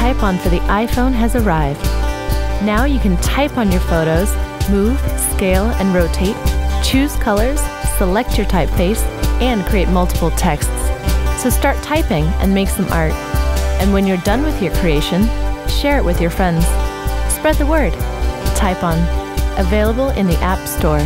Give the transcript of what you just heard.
Typon for the iPhone has arrived. Now you can type on your photos, move, scale, and rotate, choose colors, select your typeface, and create multiple texts. So start typing and make some art. And when you're done with your creation, share it with your friends. Spread the word. Typon. Available in the App Store.